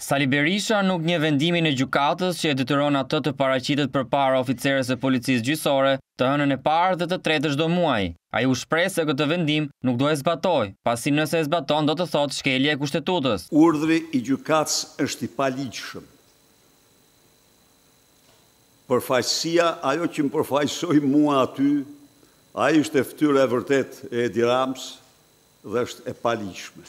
Sali Berisha nuk njeh vendimin e gjykatës që e detyron atë të paraqitet përpara oficeres së Policisë Gjyqësore të hënën e parë dhe të tretë çdo muaj. Ai u shpreh se këtë vendim nuk do e zbatojë, pasi nëse e zbaton do të thotë shkelje e Kushtetutës. Urdhri i gjykatës është i paligjshëm. Përfaqësia, ajo që më përfaqësoi mua aty, ai ishte fytyra e vërtetë e Edi Ramës, Dhe është e paligjshme.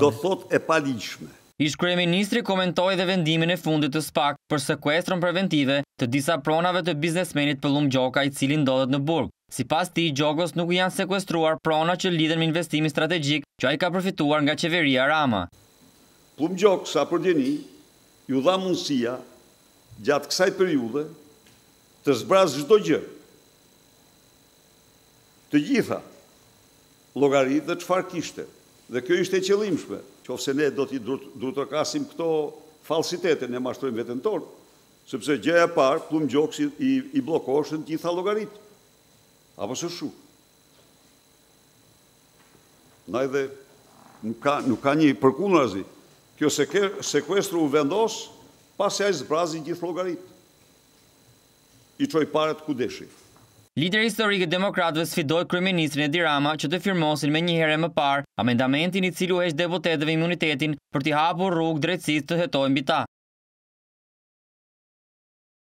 Do thotë e paligjshme. Ish-kryeministri komentoi dhe vendimin e fundit të SPAK për sekuestron preventive të disa pronave të biznesmenit Pëllumb Gjoka i cili ndodhet në burg. Sipas tij Gjokës nuk janë sekuestruar prona që lidhen me investimin strategjik që ai ka përfituar nga qeveria Rama. Pëllumb Gjokës përgjeni iu dha mundësia gjatë kësaj periudhe të zbrazë çdo gjë. Të gjitha llogaritë dhe çfarë kishte. Dhe kjo ishte e qëllimshme, qoftë se ne do t'i duartrokasim këto fallsitete, ne mashtrojmë veten tonë. Sepse gjëja e parë, Pëllumb Gjokës i bllokoshin të gjitha llogaritë. Apo s'është ashtu? Ndaj dhe nuk ka nuk ka një përkundrazi. Kjo sekuestro u vendos pasi ai zbrazi gjithë llogaritë. I çoi parat ku deshi. Lideri historik i demokratëve sfidoi kryeministrin Edi Rama që të firmosin me një herë e më parë amendamentin i cili u heq deputetëve imunitetin për t'i hapur rrugë drejtësisë të hetojë mbi ta.